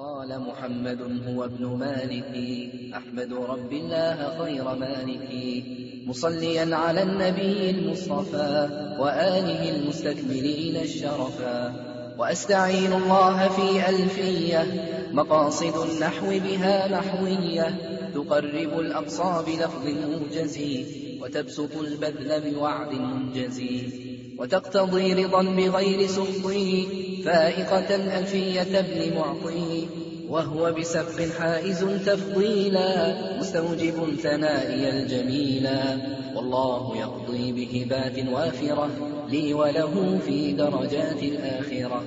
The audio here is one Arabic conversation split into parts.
قال محمد هو ابن مالك. أحمد رب الله خير مالك. مصليا على النبي المصطفى وآله المستكملين الشرفا. وأستعين الله في ألفية. مقاصد النحو بها نحوية. تقرب الأقصى بلفظ موجز وتبسط البذل بوعد منجز وتقتضي رضا بغير سخطه فائقة ألفية ابن معطي وهو بسبق حائز تفضيلا مستوجب ثنائي الجميلا والله يقضي بهبات وافرة لي وله في درجات الآخرة.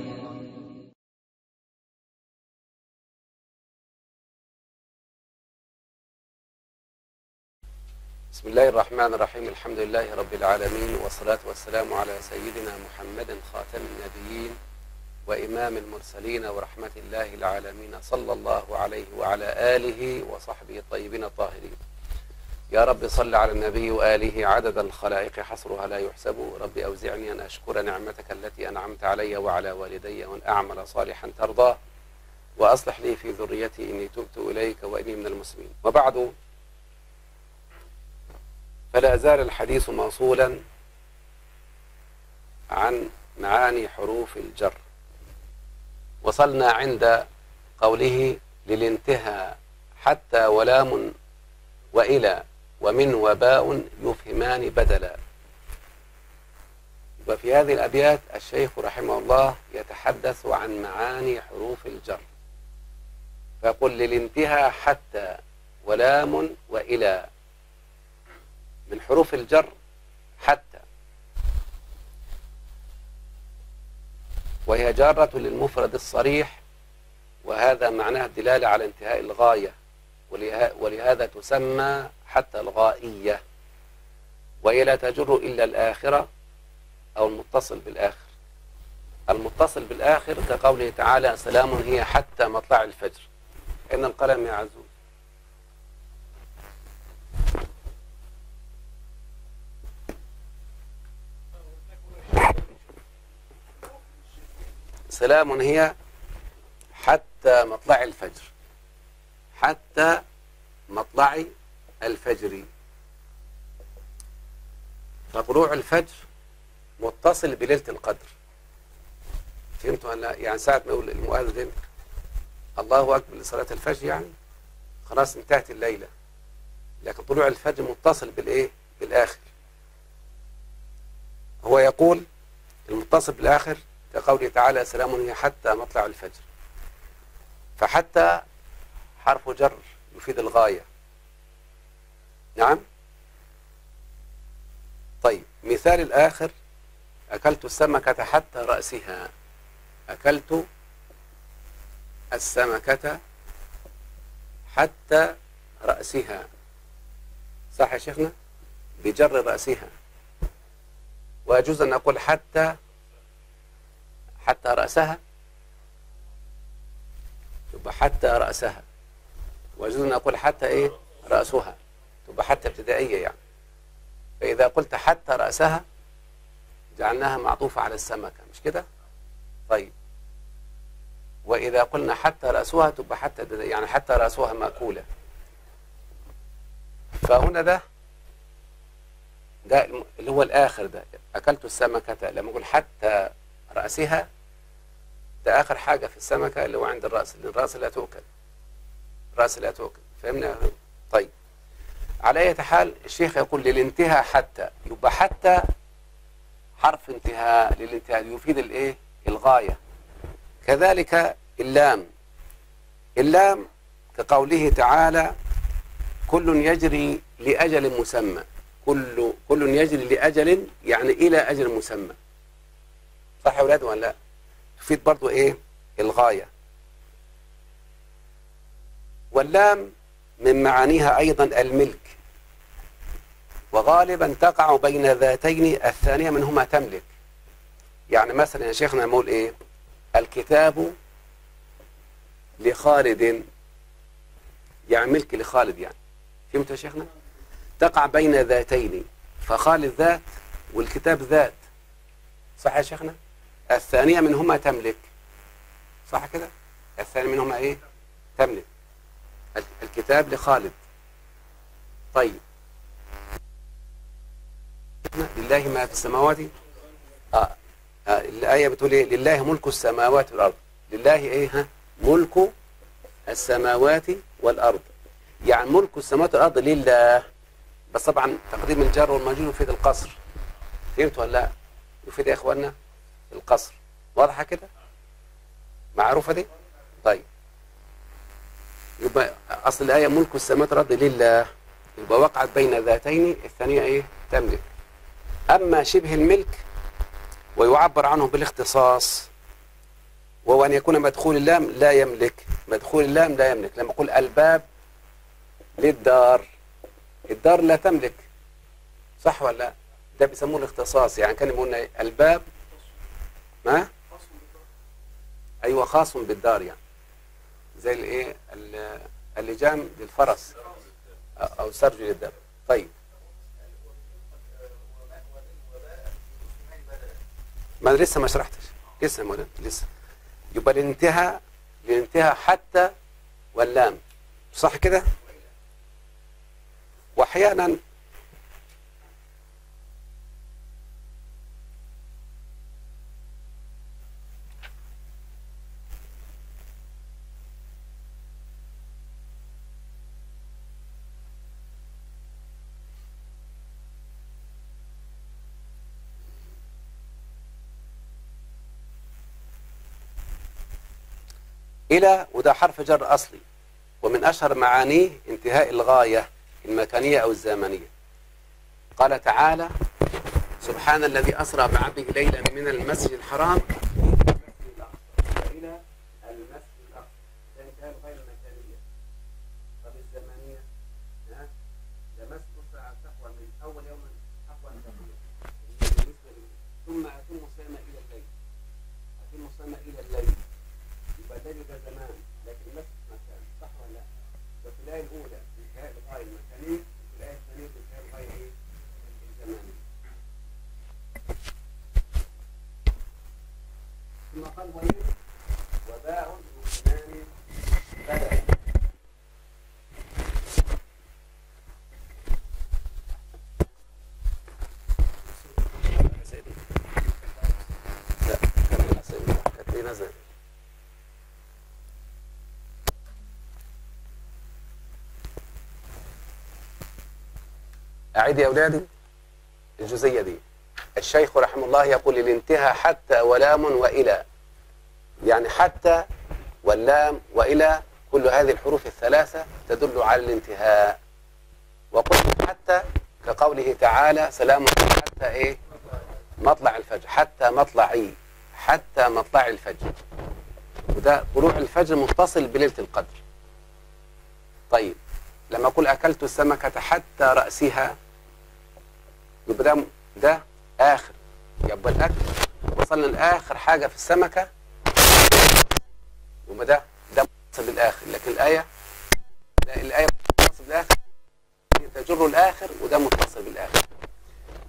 بسم الله الرحمن الرحيم الحمد لله رب العالمين والصلاة والسلام على سيدنا محمد خاتم النبيين وإمام المرسلين ورحمة الله العالمين صلى الله عليه وعلى آله وصحبه الطيبين الطاهرين. يا رب صل على النبي وآله عدد الخلائق حصرها لا يحسب. رب أوزعني أن أشكر نعمتك التي أنعمت علي وعلى والدي وأن أعمل صالحا ترضى. وأصلح لي في ذريتي إني تبت إليك وإني من المسلمين. وبعد فلا زال الحديث موصولا عن معاني حروف الجر. وصلنا عند قوله للانتهى حتى ولام وإلى ومن وباء يفهمان بدلا. وفي هذه الأبيات الشيخ رحمه الله يتحدث عن معاني حروف الجر. فيقول للانتهى حتى ولام وإلى. من حروف الجر حتى وهي جارة للمفرد الصريح وهذا معناه الدلالة على انتهاء الغاية ولهذا تسمى حتى الغائية. وهي لا تجر إلا الآخرة أو المتصل بالآخر. المتصل بالآخر كقوله تعالى سلام هي حتى مطلع الفجر. إن القلم يعزوز سلام هي حتى مطلع الفجر. حتى مطلع الفجر. فطلوع الفجر متصل بليلة القدر. فهمتوا ولا يعني ساعة ما يقول المؤذن الله أكبر لصلاة الفجر يعني؟ خلاص انتهت الليلة. لكن طلوع الفجر متصل بالإيه؟ بالآخر. هو يقول المتصل بالآخر كقوله تعالى سلام هي حتى مطلع الفجر. فحتى حرف جر يفيد الغاية. نعم؟ طيب مثال الآخر أكلت السمكة حتى رأسها. أكلت السمكة حتى رأسها. صح يا شيخنا؟ بجر رأسها. ويجوز أن أقول حتى حتى رأسها. يبقى حتى رأسها. ويجوز أن أقول حتى إيه؟ رأسها. تبقى حتى ابتدائية يعني. فإذا قلت حتى رأسها جعلناها معطوفة على السمكة. مش كده؟ طيب. وإذا قلنا حتى رأسها تبقى حتى يعني حتى رأسها مأكولة. فهنا ده ده اللي هو الآخر ده. أكلت السمكة لما أقول حتى رأسها. ده آخر حاجة في السمكة اللي هو عند الرأس لأن الرأس لا تؤكل. الرأس لا تؤكل. فهمنا؟ طيب. على أي حال الشيخ يقول للانتهاء حتى. يبقى حتى حرف انتهاء للانتهاء. يفيد الإيه؟ الغاية. كذلك اللام. اللام كقوله تعالى كل يجري لأجل مسمى. كل كل يجري لأجل يعني إلى أجل مسمى. صح يا أولاد ولا لا؟ تفيد برضو إيه؟ الغاية. واللام من معانيها أيضا الملك. وغالبا تقع بين ذاتين الثانية منهما تملك. يعني مثلا يا شيخنا نقول إيه؟ الكتاب لخالد. يعني ملك لخالد يعني. فهمت يا شيخنا؟ تقع بين ذاتين. فخالد ذات والكتاب ذات. صح يا شيخنا؟ الثانية منهما تملك. صح كده؟ الثاني منهما إيه؟ تملك. ال- الكتاب لخالد. طيب. لله ما في السماوات. آه. آه. الآية بتقول إيه؟ لله ملك السماوات والأرض. لله إيه؟ ها؟ ملك السماوات والأرض. يعني ملك السماوات والأرض لله. بس طبعا تقديم الجار والمجرور يفيد القصر. فهمت ولا لا؟ يفيد يا اخوانا القصر. واضحة كده؟ معروفة دي؟ طيب. يبقى أصل الآية ملك السماوات والأرض لله. يبقى وقعت بين ذاتين الثانية إيه؟ تملك. أما شبه الملك ويعبر عنه بالاختصاص وهو أن يكون مدخول اللام لا يملك. مدخول اللام لا يملك. لما أقول الباب للدار. الدار لا تملك. صح ولا لا؟ ده بيسموه الاختصاص. يعني كان إيه؟ الباب ما أيوه خاص بالدار يعني. زي الايه ال- اللجام للفرس أو سرج للدب طيب. ما أنا لسه ما شرحتش. لسه ما لسه. يبقى الانتهاء الانتهاء حتى واللام. صح كده؟ واحيانا إلى وده حرف جر أصلي. ومن أشهر معانيه انتهاء الغاية المكانية أو الزمنية. قال تعالى سبحان الذي أسرى بعبده ليلا من المسجد الحرام إلى المسجد الأقصى ده انتهاء الغاية المكانية طب الزمنية ها لمست على التقوى من أول يوم حقوى بالنسبة لي. ثم أتم الصيام إلى الليل أتم الصيام إلى الليل يبقى ذلك زمان لكن نفس مكان صح ولا لا؟ وفي الآية الأولى انتهاء الغاية المكانية وفي الآية الثانية انتهاء الغاية إيه؟ الزمانية. ثم قال وين وباء مسلمان بدأ لا كمل يا سيدي كانت لي نزل أعيد يا أولادي. الجزئية دي. الشيخ رحمه الله يقول الانتهى حتى ولام وإلى. يعني حتى واللام وإلى كل هذه الحروف الثلاثة تدل على الانتهاء. وقلت حتى كقوله تعالى سلام حتى إيه؟ مطلع الفجر. حتى مطلعي حتى مطلع الفجر. وده طلوع الفجر متصل بليلة القدر. طيب لما أقول أكلت السمكة حتى رأسها يبقى ده ده آخر. يبقى الأكل وصلنا لآخر حاجة في السمكة. يبقى ده ده متصل بالآخر. لكن الآية لا الآية متصل بالآخر. تجر الآخر وده متصل بالآخر.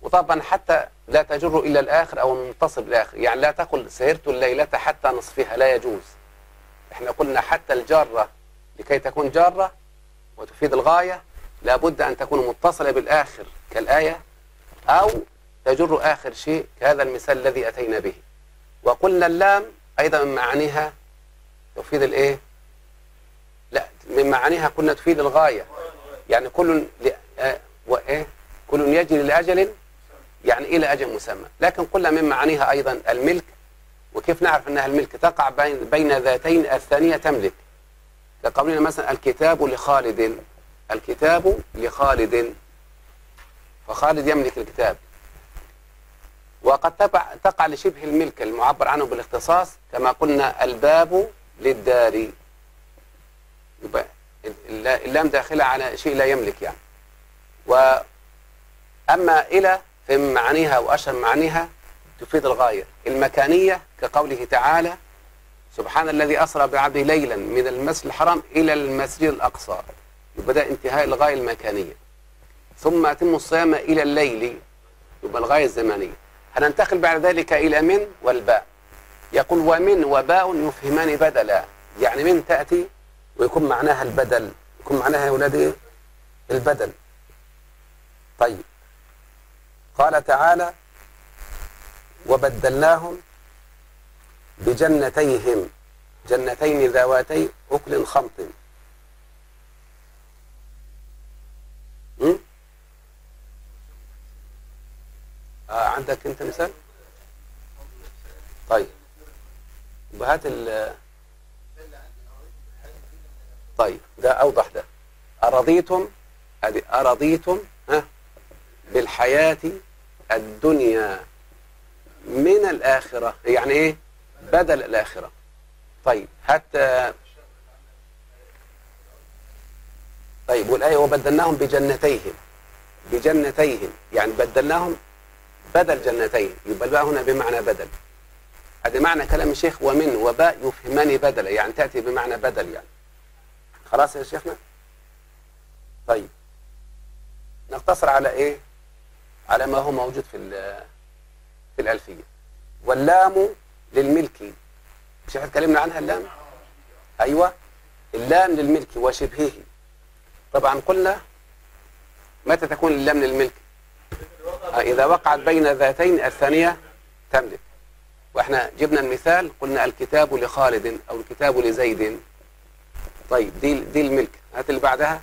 وطبعا حتى لا تجر إلى الآخر أو متصل بالآخر. يعني لا تقل سهرت الليلة حتى نصفها لا يجوز. إحنا قلنا حتى الجارة لكي تكون جارة وتفيد الغاية لابد أن تكون متصلة بالآخر. كالآية أو تجر آخر شيء كهذا المثال الذي أتينا به. وقلنا اللام أيضا من معانيها تفيد الإيه؟ لا من معانيها كنا تفيد الغاية. يعني كل. آه وإيه كل يجري لأجل يعني إلى أجل مسمى. لكن قلنا من معانيها أيضا الملك. وكيف نعرف أنها الملك؟ تقع بين, بين ذاتين الثانية تملك. كقولنا مثلا الكتاب لخالد الكتاب لخالد. فخالد يملك الكتاب. وقد تقع, لشبه الملك المعبر عنه بالاختصاص كما قلنا الباب للدار. اللام داخلة على شيء لا يملك يعني. وأما إلى فمن معانيها وأشهر معانيها تفيد الغاية. المكانية كقوله تعالى سبحان الذي أسرى بعبده ليلا من المسجد الحرام إلى المسجد الأقصى. يبقى ده انتهاء الغاية المكانية. ثم أتم الصيام إلى الليل. يبقى الغاية الزمانية هننتقل بعد ذلك إلى من والباء. يقول ومن وباء يفهمان بدلا. يعني من تأتي ويكون معناها البدل. يكون معناها يا ولاد إيه؟ البدل. طيب. قال تعالى وبدلناهم بجنتيهم. جنتين ذواتي أكل خمط. آه عندك انت مثال؟ طيب. وهات ال طيب ده أوضح ده. أرضيتم أدي أرضيتم ها بالحياة الدنيا من الآخرة يعني إيه؟ بدل الآخرة. طيب حتى طيب والآية وبدلناهم بجنتيهم بجنتيهم يعني بدلناهم بدل جنتين. يبقى الباء هنا بمعنى بدل. هذا معنى كلام الشيخ ومن وباء يفهمان بدلا يعني تأتي بمعنى بدل يعني. خلاص يا شيخنا؟ طيب. نقتصر على إيه؟ على ما هو موجود في في الألفية. واللام للملك. مش إحنا اتكلمنا عنها اللام؟ أيوه. اللام للملك وشبهه. طبعا قلنا متى تكون اللام للملك؟ إذا وقعت بين ذاتين الثانية تملك. وإحنا جبنا المثال قلنا الكتاب لخالد أو الكتاب لزيد. طيب دي دي الملك. هات اللي بعدها.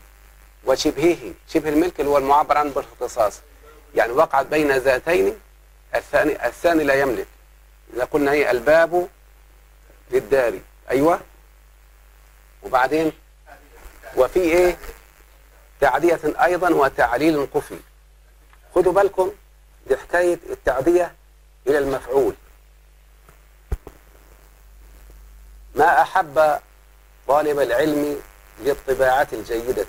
وشبهه شبه الملك اللي هو المعبر عنه بالاختصاص. يعني وقعت بين ذاتين الثاني الثاني لا يملك. إذا قلنا هي الباب للدار أيوه. وبعدين؟ وفي إيه؟ تعدية أيضا وتعليل قفي خدوا بالكم دي حكاية التعدية إلى المفعول. ما أحب طالب العلم للطباعة الجيدة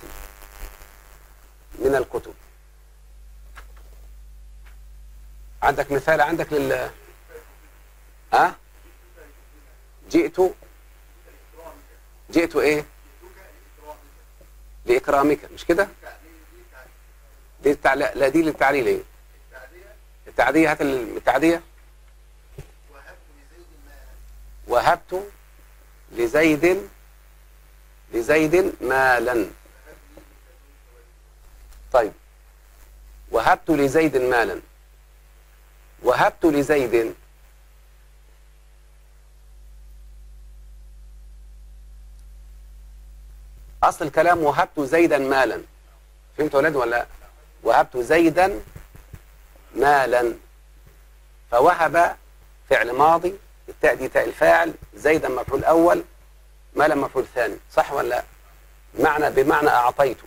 من الكتب. عندك مثال عندك لل ها؟ جئت؟ جئت إيه؟ لإكرامك. مش كده؟ دي التعليل لا دي للتعليل إيه؟ التعدية هات التعدية. وهبت لزيد لزيد مالا. طيب. وهبت لزيد مالا. وهبت لزيد. أصل الكلام وهبت زيدا مالا. فهمت ولاد ولا لأ؟ وهبت زيدا مالا فوهب فعل ماضي التاء دي تاء الفاعل زيدا مفعول أول مالا مفعول ثاني صح ولا لا؟ معنى بمعنى أعطيته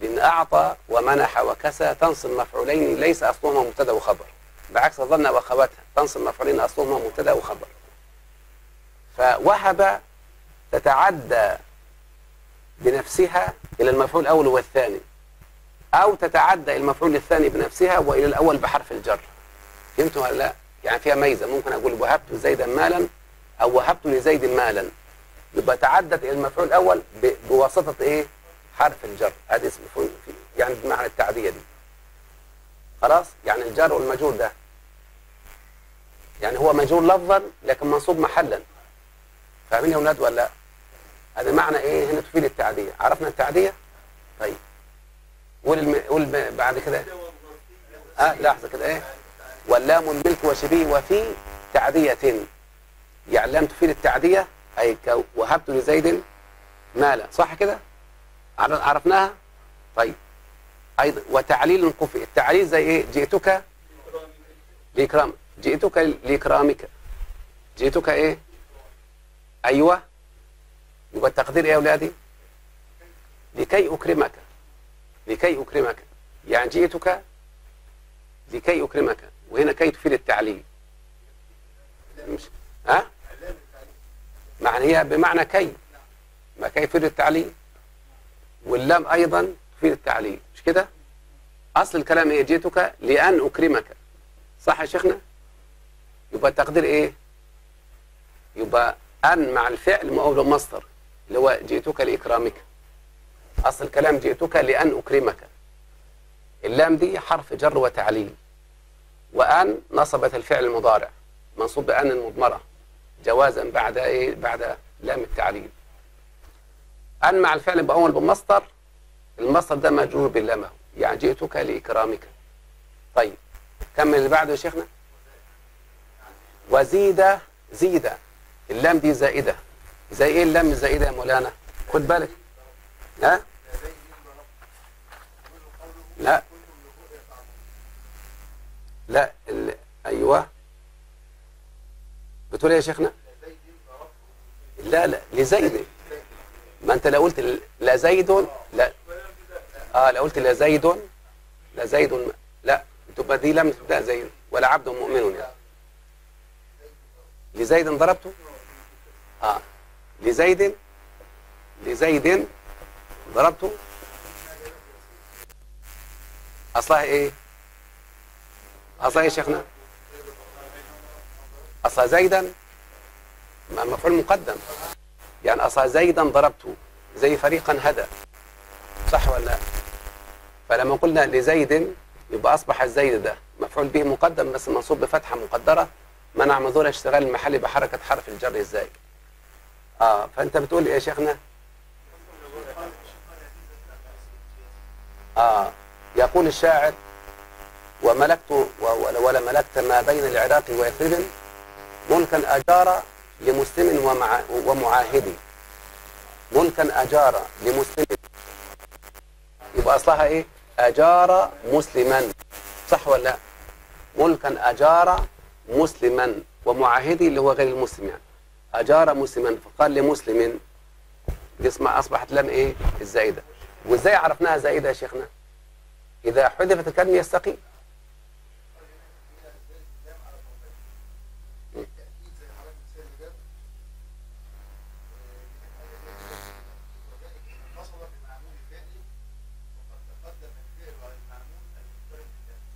لأن أعطى ومنح وكسى تنصب مفعولين ليس أصلهما مبتدا وخبر. بعكس ظن وأخواتها تنصب مفعولين أصلهما مبتدا وخبر. فوهب تتعدى بنفسها إلى المفعول الأول والثاني. أو تتعدى المفعول الثاني بنفسها وإلى الأول بحرف الجر. فهمتوا ولا لا؟ يعني فيها ميزة. ممكن أقول وهبت زيدا مالا أو وهبت لزيد مالا. يبقى تعدت إلى المفعول الأول بواسطة إيه؟ حرف الجر. هذا اسم يعني بمعنى التعدية دي. خلاص؟ يعني الجر والمجرور ده. يعني هو مجرور لفظا لكن منصوب محلا. فاهمين يا أولاد ولا لا؟ هذا معنى إيه؟ هنا تفيد التعدية. عرفنا التعدية؟ طيب. قول الم... قول بعد كده. آه لحظة كده إيه؟ واللام الملك وشبيه وفي تعدية. يعني لام تفيد التعدية أي كو... وهبت لزيد مالا. صح كده؟ عرفناها؟ طيب. أيضا وتعليل قفي التعليل زي إيه؟ جئتك لإكرام. جئتك لإكرامك. جئتك إيه؟ أيوه. يبقى التقدير إيه يا أولادي؟ لكي أكرمك. لكي أكرمك. يعني جئتك لكي أكرمك. وهنا كي تفيد التعليل مش ها؟ معنى هي بمعنى كي. ما كي يفيد التعليل واللام أيضا تفيد التعليل مش كده؟ أصل الكلام إيه جئتك لأن أكرمك. صح يا شيخنا؟ يبقى التقدير إيه؟ يبقى أن مع الفعل مقابل مصدر اللي هو جئتك لإكرامك. أصل الكلام جئتك لأن أكرمك. اللام دي حرف جر وتعليل. وأن نصبت الفعل المضارع. منصوب بأن المضمره جوازا بعد إيه؟ بعد لام التعليل. أن مع الفعل بأول بمصدر المصدر ده مجرور باللام. يعني جئتك لإكرامك. طيب كمل اللي بعده يا شيخنا. وزيد زيد. اللام دي زائدة. زي إيه اللام الزائدة يا مولانا؟ خد بالك. ها؟ لا. لا. أيوه. بتقول إيه يا شيخنا؟ لا لا لزيد. ما أنت لو قلت لا زيد لا. آه لو قلت لا زيد لا زيد لا تبقى دي لم تبدا زيد ولا عبد مؤمن يعني. لزيد ضربته؟ آه. لزيد. لزيد. ضربته؟ أصلها إيه؟ أصلها إيه يا شيخنا؟ أصلها زيدا؟ مفعول مقدم. يعني أصلها زيدا ضربته زي فريقا هدى. صح ولا لا؟ فلما قلنا لزيد يبقى أصبح الزيد ده مفعول به مقدم بس منصوب بفتحة مقدرة. منع مظهور اشتغال المحل بحركة حرف الجر الزائد. آه فأنت بتقول إيه يا شيخنا؟ آه يقول الشاعر وملكت ولا ملكت ما بين العراق ويثرب ملكا أجار لمسلم ومع ومعاهد. ملكا أجار لمسلم. يبقى أصلها إيه؟ أجار مسلما. صح ولا لا؟ ملكا أجار مسلما ومعاهدي اللي هو غير المسلم يعني. أجار مسلما فقال لمسلم دي اسمها أصبحت لام إيه؟ الزائدة. وازاي عرفناها زائده يا شيخنا؟ إذا حذفت الكلمة يستقيم.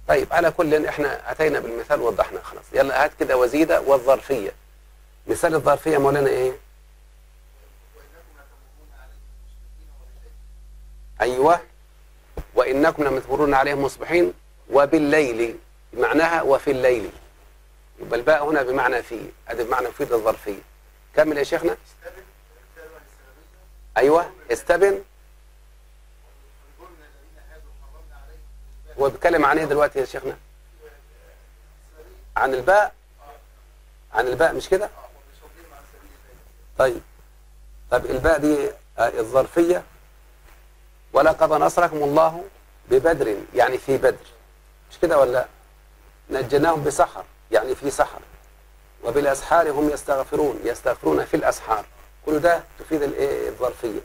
طيب على كل إحنا أتينا بالمثال وضحنا خلاص. يلا هات كده وزيدة والظرفية. مثال الظرفية مولانا إيه؟ أيوه. وإنكم لمثمرون عليهم مصبحين وبالليل معناها وفي الليل. يبقى الباء هنا بمعنى في هذا بمعنى في الظرفيه كمل يا شيخنا. أيوه. استبن. هو بيتكلم عن إيه دلوقتي يا شيخنا؟ عن الباء. عن الباء مش كده؟ طيب. طب الباء دي الظرفية ولقد نصركم الله ببدر يعني في بدر. مش كده ولا لا؟ نجيناهم بسحر يعني في سحر. وبالأسحار هم يستغفرون يستغفرون في الأسحار. كل ده تفيد الإيه؟ الظرفية.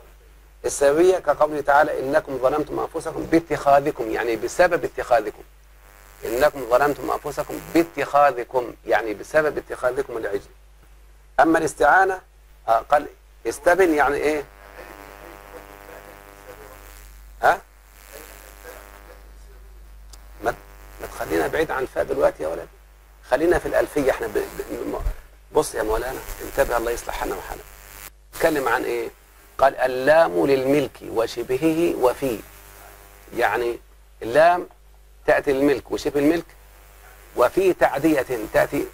السببيه كقوله تعالى إنكم ظلمتم أنفسكم باتخاذكم يعني بسبب اتخاذكم. إنكم ظلمتم أنفسكم باتخاذكم يعني بسبب اتخاذكم العجل. أما الاستعانة آه قال استبن يعني إيه؟ ها؟ ما ما تخلينا بعيد عن فاء دلوقتي يا ولد خلينا في الألفية. إحنا ب... ب... بص يا مولانا انتبه الله يصلح حالنا وحالك اتكلم عن إيه؟ قال اللام للملك وشبهه وفيه يعني اللام تأتي للملك وشبه الملك وفي تعدية تأتي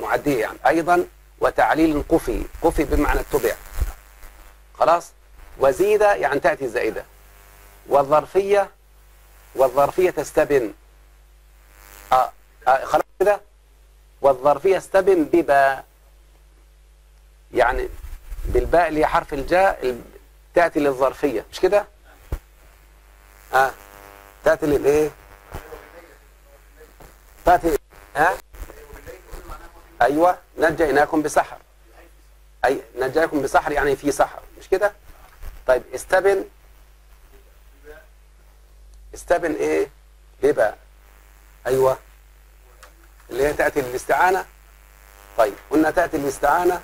معدية يعني. أيضا وتعليل قفي. قفي بمعنى اتبع. خلاص؟ وزيد يعني تأتي زائدة. والظرفية والظرفية تستبن آه آه خلاص كده والظرفية استبن بباء يعني بالباء اللي هي حرف الجاء ال- تأتي للظرفية مش كده؟ آه تأتي للإيه؟ تأتي ها؟ أيوه نجيناكم بسحر أي نجيكم بسحر يعني في سحر مش كده؟ طيب استبن استبن إيه؟ بباء أيوه. اللي هي تأتي للاستعانه طيب قلنا تأتي للاستعانه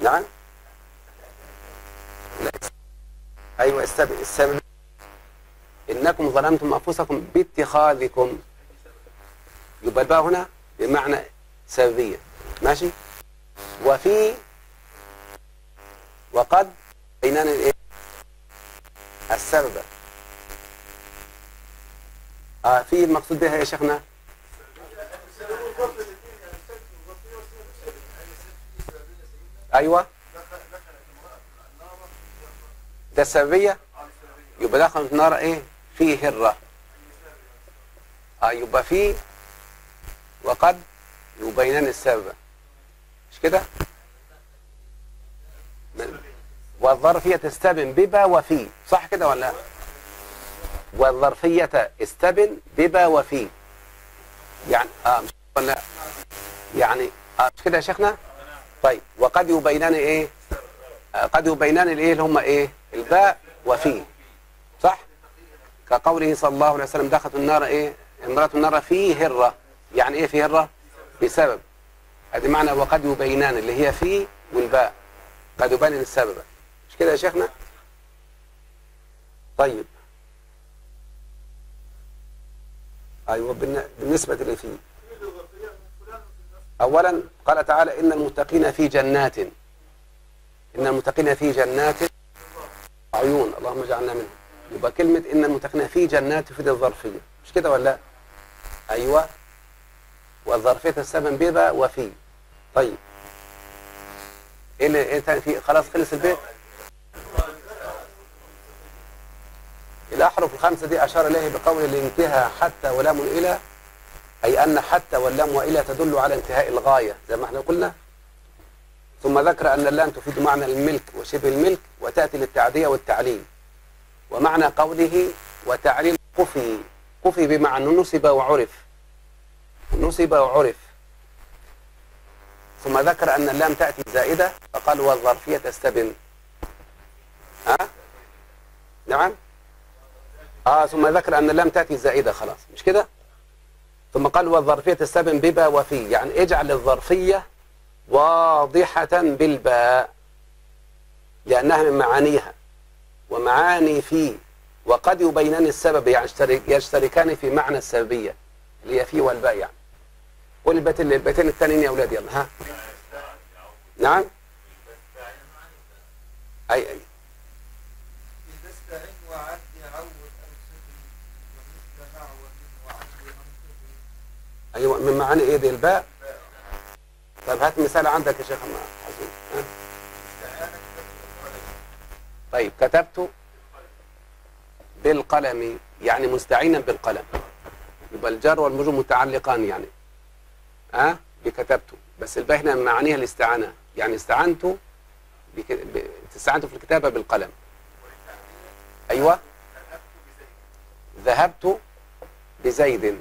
نعم. أيوه استبن استبن. إنكم ظلمتم أنفسكم باتخاذكم. يبقى الباء هنا بمعنى سببيه ماشي؟ وفي وقد بيننا الايه السبب. آه في المقصود بها يا شيخنا؟ أيوه. ده السببيه يبقى دخل النار إيه؟ فيه هرة. آه يبقى فيه وقد يبينان السبب. مش كده؟ والظرفية تستبن ببا وفي. صح كده ولا؟ لا؟ والظرفية استبن ببا وفي. يعني آه مش لا؟ يعني آه مش كده يا شيخنا؟ طيب وقد يبينان إيه؟ آه قد يبينان الإيه اللي هم إيه؟ الباء وفي. صح؟ كقوله صلى الله عليه وسلم دخلت النار إيه؟ امرأة النار في هرة. يعني إيه في هرة؟ بسبب. أدي معنى وقد يبينان اللي هي في والباء. قد يبين السبب. مش كده يا شيخنا؟ طيب. أيوه بالن- بالنسبة لفي اولا قال تعالى إن المتقين في جنات إن المتقين في جنات عيون اللهم اجعلنا منهم. يبقى كلمة إن المتقين في جنات تفيد الظرفية. مش كده ولا؟ لا؟ أيوه. والظرفية السبب بيبقى وفي. طيب. اللي إيه تاني في خلاص خلص البيت؟ الأحرف الخمسه دي أشار إليه بقول الانتهى حتى ولام إلى أي أن حتى واللام وإلى تدل على انتهاء الغاية زي ما إحنا قلنا. ثم ذكر أن اللام تفيد معنى الملك وشبه الملك وتأتي للتعدية والتعليل. ومعنى قوله وتعليل قفي قفي بمعنى نسب وعرف. نسب وعرف. ثم ذكر أن اللام تأتي زائدة فقال والظرفية تستبن. ها؟ نعم؟ آه ثم ذكر أن اللام تأتي زائدة خلاص. مش كده؟ ثم قال والظرفية تستبن ببا وفي. يعني اجعل الظرفية واضحة بالباء لأنها من معانيها. ومعاني في وقد يبينان السبب يعني يشترك يشتركان في معنى السببية اللي هي في والباء يعني. قول البيتين البيتين الثانيين يا أولاد يلا ها. نعم؟ اي أي تستعين وعد عود أنصفي ومثل مع ومن وعد أنصفي أيوه من معاني إيه دي الباء؟ طيب هات مثال عندك يا شيخ ها؟ طيب كتبت بالقلم يعني مستعينا بالقلم. يبقى الجار والمجرور متعلقان يعني. ها؟ أه؟ بكتبت. بس الباء هنا معانيها الاستعانة. يعني استعنت. استعنت في الكتابة بالقلم. أيوه. ذهبت بزيد.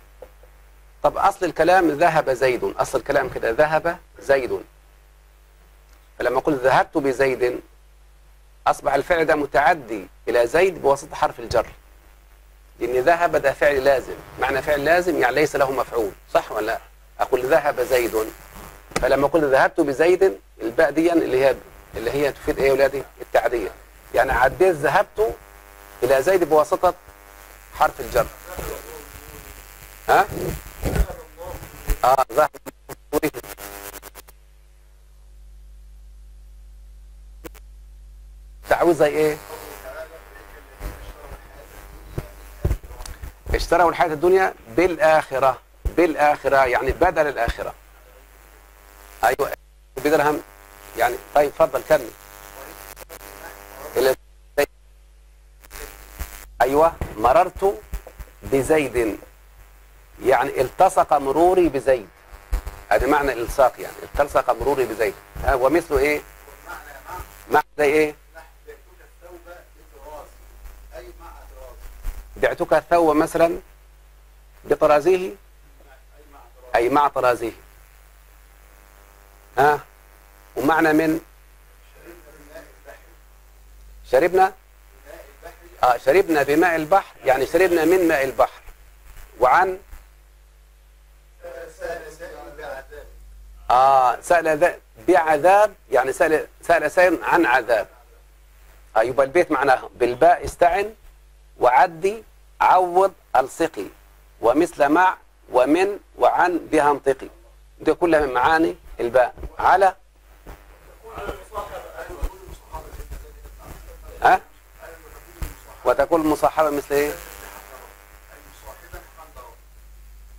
طب أصل الكلام ذهب زيد. أصل الكلام كده ذهب زيد. فلما قلت ذهبت بزيد أصبح الفعل ده متعدي إلى زيد بواسطة حرف الجر. لأن ذهب ده فعل لازم. معنى فعل لازم يعني ليس له مفعول. صح ولا لا؟ أقول ذهب زيد. فلما قلت ذهبت بزيد الباء دي اللي هي اللي هي تفيد إيه يا ولادي؟ التعدية. يعني عديت ذهبت إلى زيد بواسطة حرف الجر. ها؟ آه زي إيه؟ اشتروا الحياة الدنيا بالآخرة بالآخرة يعني بدل الآخرة. أيوة بدرهم يعني طيب اتفضل كمل. أيوة مررت بزيد. يعني التصق مروري بزيد. هذا معنى الالصاق يعني التصق مروري بزيد. ها ومثله إيه؟ معنى إيه؟ بعتك الثوب مثلا بطرازه أي مع طرازه ها؟ ومعنى من؟ شربنا؟ آه شربنا بماء البحر يعني شربنا من ماء البحر. وعن سأل سائل بعذاب آه سأل ذا بعذاب يعني سأل سأل سائل عن عذاب. آه يبقى البيت معناه بالباء استعن وعدي عوض ألصقي. ومثل مع ومن وعن بها انطقي. دي كلها من معاني الباء. على؟ ها؟ وتكون المصاحبة مثل إيه؟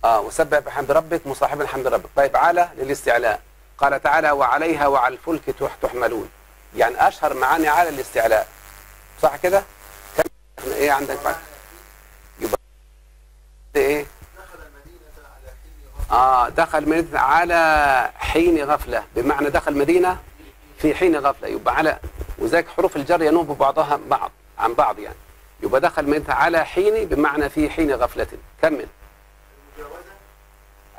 آه وسبح بحمد ربك مصاحبا حمد ربك. طيب على للاستعلاء. قال تعالى وعليها وعلى الفلك تح- تحملون. يعني أشهر معاني على الاستعلاء صح كده؟ كم إيه عندك بعد؟ يبقى إيه؟ دخل المدينة على حين غفلة. دخل مدينة على حين غفلة. بمعنى دخل مدينة في حين غفلة. يبقى على وذلك حروف الجر ينوب بعضها بعض عن بعض يعني. يبقى دخل مدينة على حين بمعنى في حين غفلة. كمل.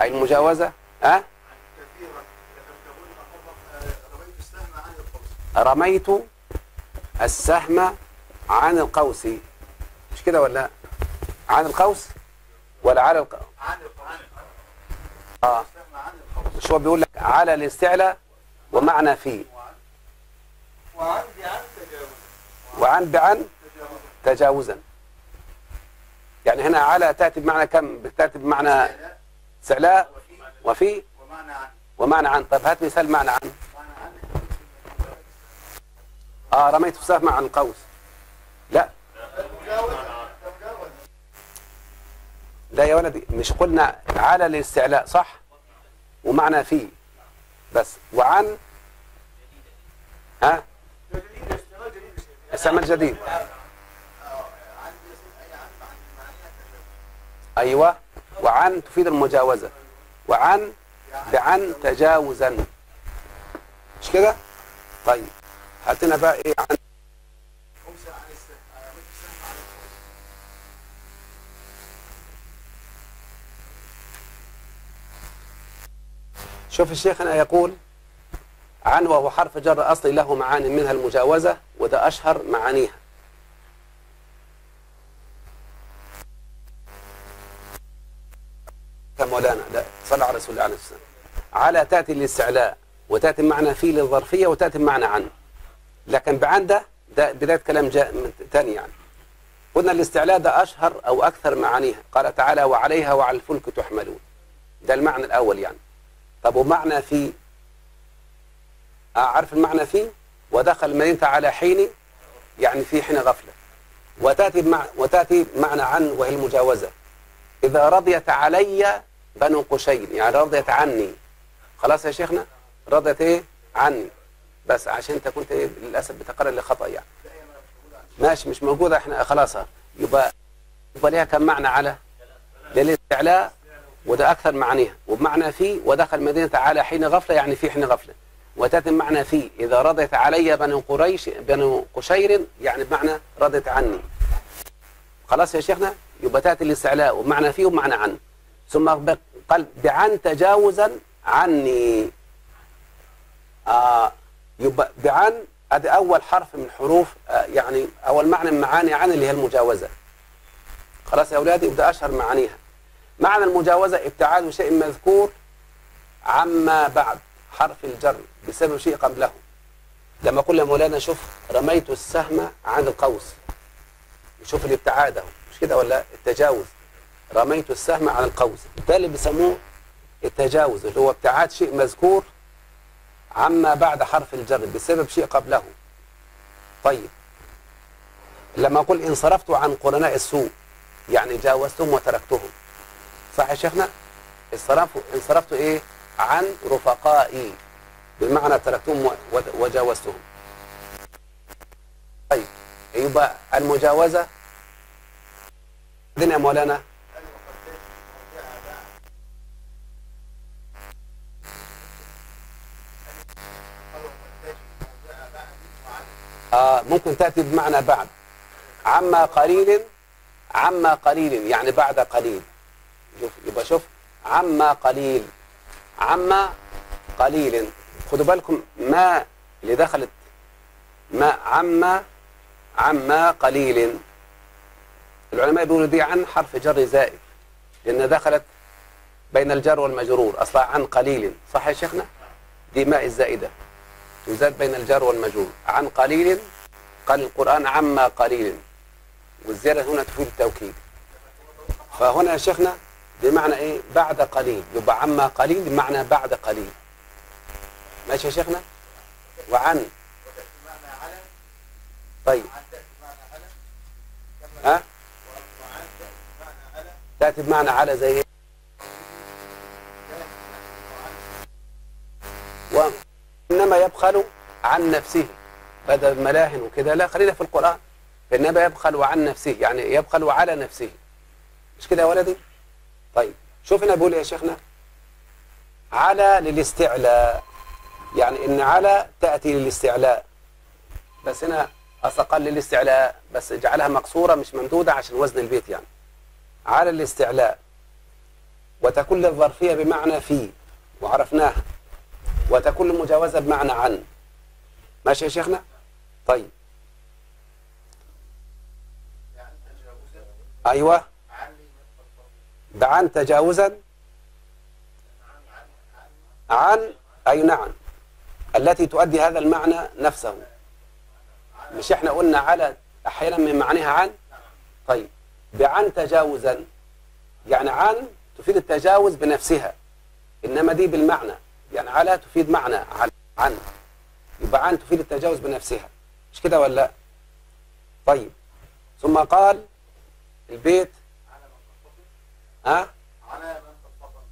المجاوزة ها؟ تقول رميت السهم عن القوس. مش كده ولا؟ لا؟ عن القوس ولا على القوس آه. عن القوس مش هو بيقول لك؟ على الاستعلاء ومعنى في وعن بعن تجاوز وعن بعن تجاوز تجاوزا. يعني هنا على تأتي بمعنى كم؟ بتأتي بمعنى استعلاء وفي؟ ومعنى عن طيب هات مثال معنى عن. آه رميت السهم عن القوس لا. لا يا ولدي مش قلنا على الاستعلاء صح؟ ومعنى في. بس وعن؟ ها؟ جديد استعمال جديد. وعن تفيد المجاوزة. وعن بعن تجاوزا. مش كده؟ طيب هات لنا بقى إيه؟ عن شوف الشيخ هنا يقول عن وهو حرف جر اصلي له معاني منها المجاوزة وده أشهر معانيها. مولانا. لا صلى على رسول الله عليه والسلام على تأتي للاستعلاء وتأتي بمعنى في للظرفية وتأتي بمعنى عن لكن بعن ده بداية كلام جاء من ثاني يعني. قلنا الاستعلاء ده أشهر أو أكثر معانيها. قال تعالى وعليها وعلى الفلك تحملون. ده المعنى الأول يعني. طب ومعنى في؟ أعرف المعنى في؟ ودخل المدينة على حين يعني في حين غفلة. وتأتي وتأتي معنى عن وهي المجاوزة. إذا رضيت علي بنو قشير. يعني رضيت عني. خلاص يا شيخنا؟ رضيت إيه؟ عني. بس عشان أنت كنت إيه؟ للأسف بتقرر لخطأ يعني. ماشي مش موجودة. إحنا خلاص. يبقى يبقى ليها كم معنى على؟ للاستعلاء وده أكثر معانيها وبمعنى في ودخل مدينة على حين غفلة يعني في حين غفلة. وتأتي معنى في إذا رضيت علي بنو قريش بنو قشير يعني بمعنى رضيت عني. خلاص يا شيخنا؟ يبقى تأتي الاستعلاء. ومعنى في ومعنى عن ثم قال بعن تجاوزا عني. آه يبقى بعن ادي أول حرف من حروف آه يعني أول معنى من معاني عن اللي هي المجاوزة. خلاص يا أولادي وده أشهر معانيها. معنى المجاوزة ابتعاد شيء مذكور عما بعد حرف الجر بسبب شيء قبله. لما قلنا مولانا شوف رميت السهم عن القوس. شوف الابتعاد مش كده ولا؟ التجاوز. رميت السهم عن القوس. ده اللي بيسموه التجاوز اللي هو ابتعاد شيء مذكور عما بعد حرف الجر بسبب شيء قبله. طيب لما أقول انصرفت عن قرناء السوء يعني جاوزتهم وتركتهم. صح يا شيخنا؟ انصرفوا انصرفت إيه؟ عن رفقائي بمعنى تركتهم وجاوزتهم. طيب يبقى المجاوزة؟ دين يا مولانا آه ممكن تأتي بمعنى بعد. عما قليل عما قليل يعني بعد قليل. يبقى شوف. عما قليل عما قليل. خدوا بالكم ما اللي دخلت ما عما عما قليل. العلماء بيقولوا دي عن حرف جر زائد لأن دخلت بين الجر والمجرور أصلا عن قليل. صح يا شيخنا؟ دي ماء الزائدة. تزاد بين الجر والمجرور. عن قليل قال القرآن عما قليل. والزيادة هنا تفيد التوكيد. فهنا يا شيخنا بمعنى إيه؟ بعد قليل. يبقى عما قليل بمعنى بعد قليل. ماشي يا شيخنا؟ وعن. طيب. ها؟ تأتي بمعنى على زي إيه؟ يبخل عن نفسه. بدل الملاهن وكده لا خلينا في القرآن. فإنما يبخل عن نفسه يعني يبخل على نفسه. مش كده يا ولدي؟ طيب شوف هنا بيقول إيه يا شيخنا؟ على للاستعلاء. يعني إن على تأتي للاستعلاء. بس هنا أصقل للاستعلاء. بس اجعلها مقصورة مش ممدودة عشان وزن البيت يعني. على الاستعلاء وتكون للظرفية بمعنى في وعرفناها. وتكون المجاوزة بمعنى عن. ماشي يا شيخنا؟ طيب. أيوة. بعن تجاوزا. عن أي نعم. التي تؤدي هذا المعنى نفسه. مش إحنا قلنا على أحيانا من معناها عن؟ طيب. بعن تجاوزا يعني عن تفيد التجاوز بنفسها. إنما دي بالمعنى. يعني على تفيد معنى عن, عن. يبقى عن تفيد التجاوز بنفسها. مش كده ولا؟ لا طيب. ثم قال البيت ها؟ على من قد فطن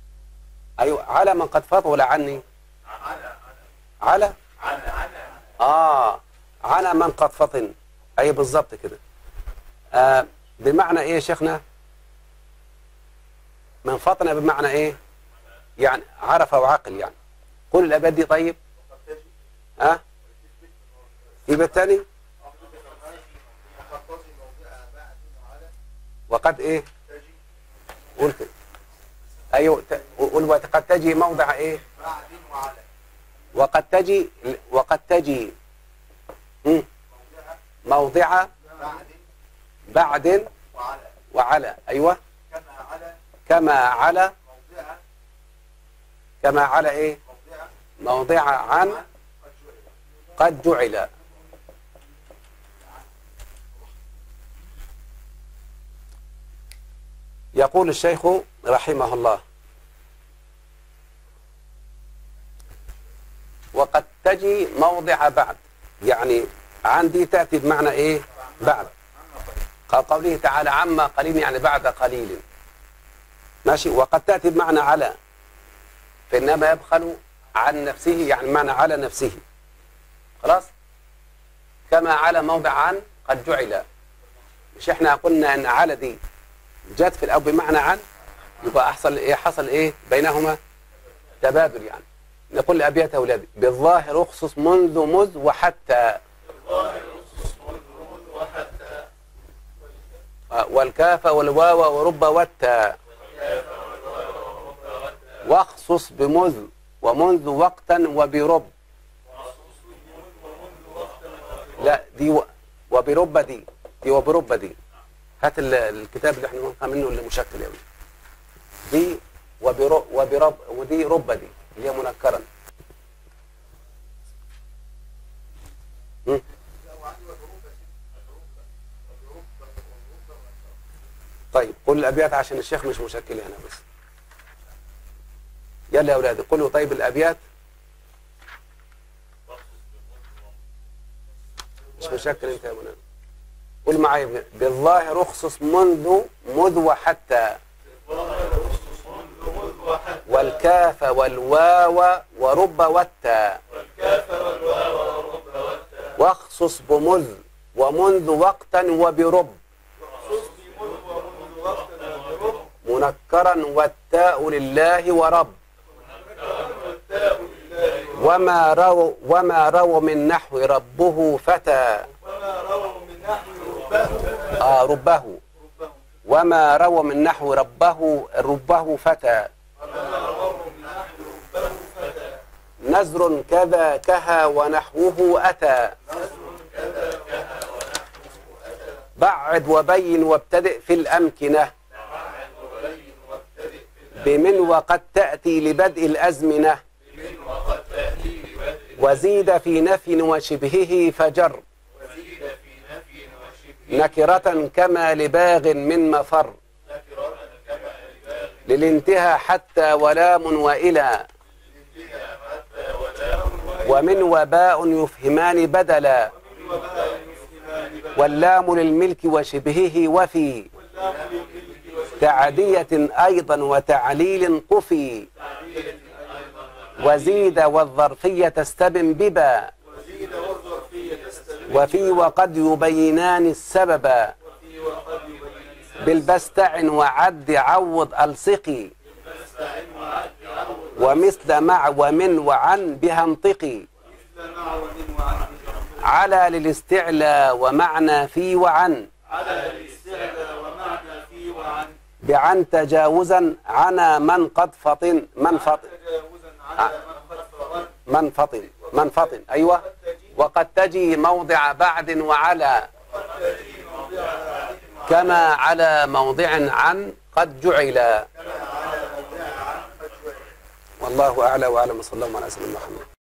أيوه على من قد فطل عني؟ على. على على على آه على من قد فطن أي بالظبط كده. آه بمعنى إيه يا شيخنا؟ من فطن بمعنى إيه؟ يعني عرف وعقل يعني. قول الابيات دي طيب. ها؟ بيت تاني وقد إيه؟ كده أيوه قول وقد تجي موضع إيه؟ وقد تجي وقد تجي. موضع بعد وعلى. أيوه. كما على. كما على موضعها كما على إيه؟ موضع عن قد جعل. يقول الشيخ رحمه الله وقد تجي موضع بعد. يعني عندي تأتي بمعنى إيه؟ بعد. قال قوله تعالى عما قليل يعني بعد قليل. ماشي؟ وقد تأتي بمعنى على. فإنما يبخل عن نفسه يعني معنى على نفسه. خلاص؟ كما على موضع عن قد جعل. مش إحنا قلنا إن على دي جت في الأول بمعنى عن يبقى أحصل إيه؟ حصل إيه؟ بينهما تبادل يعني. نقول لابيات أولادي بالظاهر أخصص منذ مذ وحتى. والكاف والواو ورب والتاء. وأخصص بمذ ومنذ وقتا وبرب. لا دي و... وبرب دي دي وبرب دي. هات ال- الكتاب اللي إحنا منه اللي مشكل يعني دي وبرب وبرب ودي رب دي اللي هي منكرا. طيب قول الابيات عشان الشيخ مش مشكل هنا بس. يلا يا أولاد قولوا طيب الأبيات. مش مشكل أنت يا منى قول معايا بالظاهر اخصص منذ مذ وحتى. والكاف والواو ورب والتاء واخصص بمذ ومنذ وقتا وبرب. منكرا والتاء لله ورب. وما رو وما رو من نحو ربه فتى. آه ربه. وما روى من نحو ربه ربه فتى. نزر كذا كها ونحوه أتى. بعد وبين وابتدئ في الأمكنة. بمن وقد تأتي لبدء الأزمنة. وزيد في نفي وشبهه فجر. نكرة كما لباغ من مفر. للانتهى حتى ولام وإلى. ومن وباء يفهمان بدلا. واللام للملك وشبهه وفي. تعدية أيضا وتعليل قفي. وزيد والظرفية تستبن ببا. وفي وقد يبينان السبب. بالبستع وعد عوض ألصقي. ومثل مع ومن وعن بها انطقي. على للاستعلى ومعنى في وعن على الاستعلاء ومعنى في وعن. بعن تجاوزا عنا من قد فطن من فطن تجاوزا على من قد فضل من فطن من فطن أيوة. وقد تجي موضع بعد وعلى. كما على موضع عن قد جعل. والله أعلى وأعلم صلى الله عليه وسلم محمد.